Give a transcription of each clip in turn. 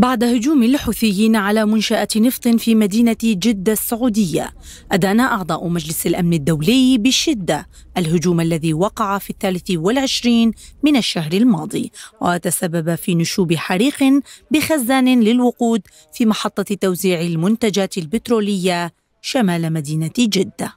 بعد هجوم الحوثيين على منشأة نفط في مدينة جدة السعودية أدان أعضاء مجلس الأمن الدولي بشدة الهجوم الذي وقع في الثالث والعشرين من الشهر الماضي وتسبب في نشوب حريق بخزان للوقود في محطة توزيع المنتجات البترولية شمال مدينة جدة.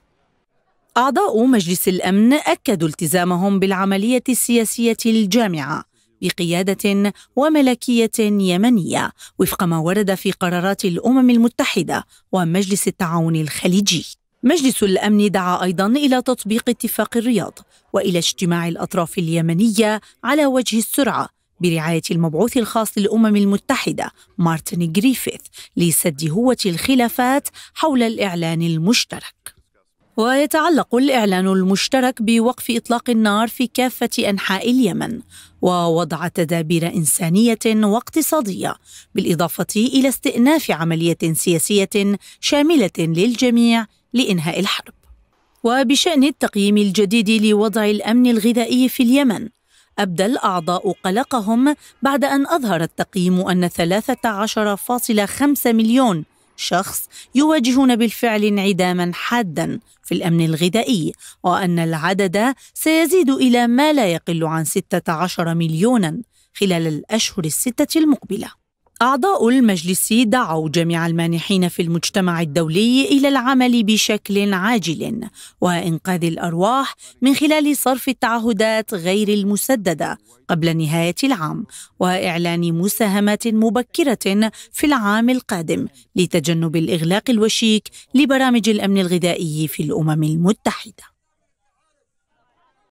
أعضاء مجلس الأمن أكدوا التزامهم بالعملية السياسية الجامعة بقيادة وملكية يمنية وفق ما ورد في قرارات الأمم المتحدة ومجلس التعاون الخليجي. مجلس الأمن دعا أيضا إلى تطبيق اتفاق الرياض وإلى اجتماع الأطراف اليمنية على وجه السرعة برعاية المبعوث الخاص للأمم المتحدة مارتن جريفيث لسد هوة الخلافات حول الإعلان المشترك. ويتعلق الإعلان المشترك بوقف إطلاق النار في كافة أنحاء اليمن ووضع تدابير إنسانية واقتصادية بالإضافة إلى استئناف عملية سياسية شاملة للجميع لإنهاء الحرب. وبشأن التقييم الجديد لوضع الأمن الغذائي في اليمن أبدى الأعضاء قلقهم بعد أن أظهر التقييم أن 13.5 مليون شخص يواجهون بالفعل انعداما حادا في الأمن الغذائي وأن العدد سيزيد إلى ما لا يقل عن 16 مليونا خلال الأشهر الستة المقبلة. أعضاء المجلس دعوا جميع المانحين في المجتمع الدولي إلى العمل بشكل عاجل وإنقاذ الأرواح من خلال صرف التعهدات غير المسددة قبل نهاية العام وإعلان مساهمات مبكرة في العام القادم لتجنب الإغلاق الوشيك لبرامج الأمن الغذائي في الأمم المتحدة.